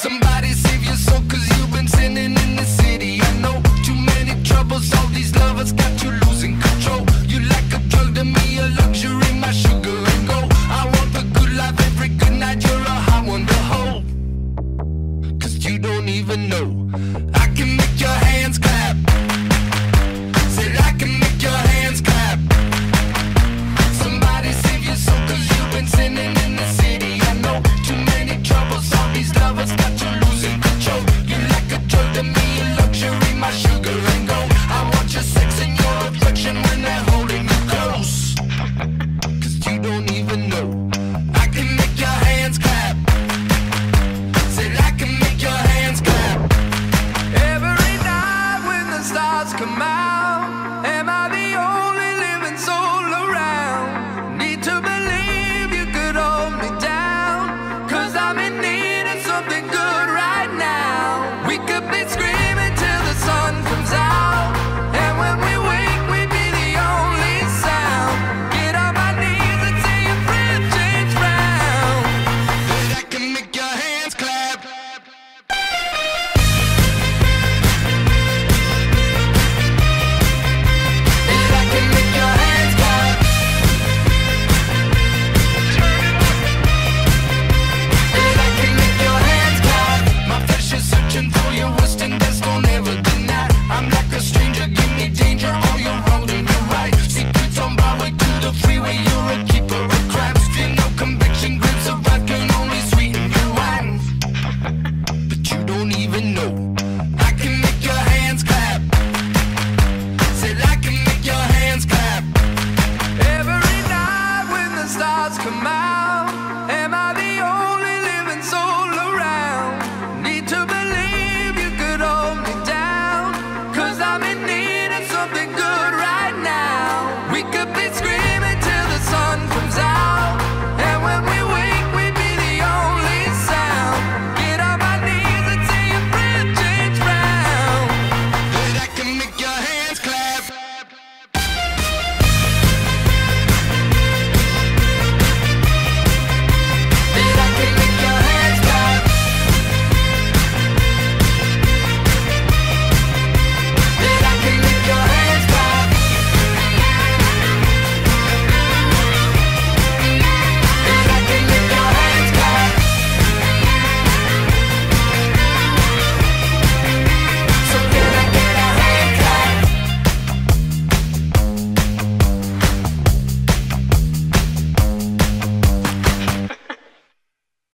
Somebody save your soul, cause you've been sinning in the city. I know too many troubles, all these lovers got you losing control. You like a drug to me, a luxury, my sugar and gold. I want the good life every good night, you're a high one to hold. Cause you don't even know. Even know. needed something